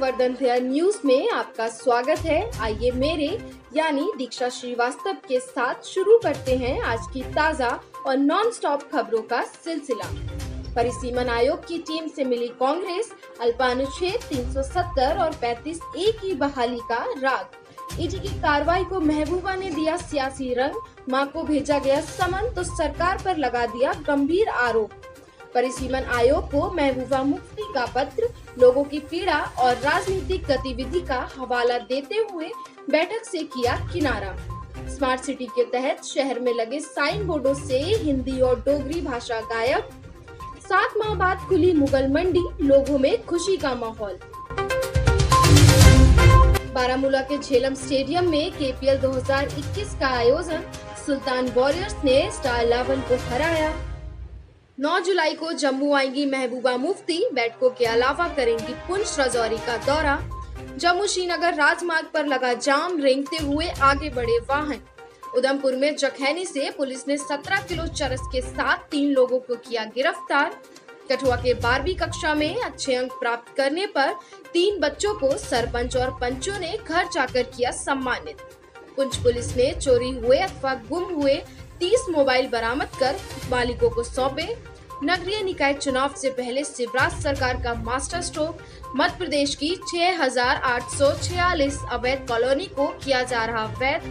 Vardhan their news में आपका स्वागत है। आइए मेरे, यानी दीक्षा श्रीवास्तव के साथ शुरू करते हैं आज की ताज़ा और नॉन स्टॉप खबरों का सिलसिला। परिसीमन आयोग की टीम से मिली कांग्रेस, अल्पानुच्छेद 370 और 35 ए की बहाली का राग। ईडी की कार्रवाई को महबूबा ने दिया सियासी रंग, माँ को भेजा गया समन तो सरकार पर लगा दिया गंभीर आरोप। परिसीमन आयोग को महबूबा मुफ्ती का पत्र, लोगों की पीड़ा और राजनीतिक गतिविधि का हवाला देते हुए बैठक से किया किनारा। स्मार्ट सिटी के तहत शहर में लगे साइन बोर्डों से हिंदी और डोगरी भाषा गायब। सात माह बाद खुली मुगल मंडी, लोगों में खुशी का माहौल। बारामूला के झेलम स्टेडियम में केपीएल 2021 का आयोजन, सुल्तान वॉरियर्स ने स्टार इलेवन को हराया। 9 जुलाई को जम्मू आएँगी महबूबा मुफ्ती। बैठकों के अलावा करेंगी पुंछ रजौरी का दौरा। जम्मू श्रीनगर राजमार्ग पर लगा जाम, रेंगते हुए आगे बढ़े वाहन। उधमपुर में जखैनी से पुलिस ने 17 किलो चरस के साथ तीन लोगों को किया गिरफ़्तार। कठुआ के बारहवीं कक्षा में अच्छे अंक प्राप्त करने पर तीन बच्चों को सरपंच और पंचों ने घर जाकर किया सम्मानित। पुंछ पुलिस ने चोरी हुए अथवा गुम हुए 30 मोबाइल बरामद कर मालिकों को सौंपे। नगरीय निकाय चुनाव से पहले शिवराज सरकार का मास्टर स्ट्रोक। मध्य प्रदेश की 6,846 अवैध कॉलोनी को किया जा रहा वैध।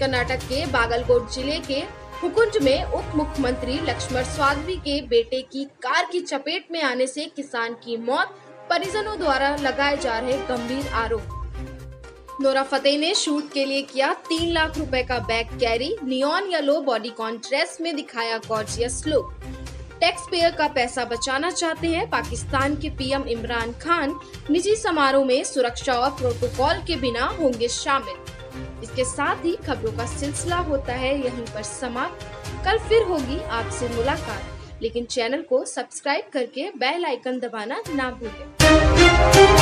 कर्नाटक के बागलकोट ज़िले के हुकुंज में उप मुख्यमंत्री लक्ष्मण स्वागवी के बेटे की कार की चपेट में आने से किसान की मौत। परिजनों द्वारा लगाए जा रहे गंभीर आरोप। नोरा फतेह ने शूट के लिए किया तीन लाख रुपए का bag carry neon yellow body dress में दिखाया गॉर्जियस लुक टैक्स पेयर का पैसा बचाना चाहते हैं पाकिस्तान के पीएम इमरान खान। निजी समारोह में सुरक्षा और प्रोटोकॉल के बिना होंगे शामिल। इसके साथ ही खबरों का सिलसिला होता है, यहीं पर समाप्त। कल फिर होगी आपसे मुलाकात, लेकिन चैनल को सब्सक्राइब करके बेल आइकन दबाना ना भूलें।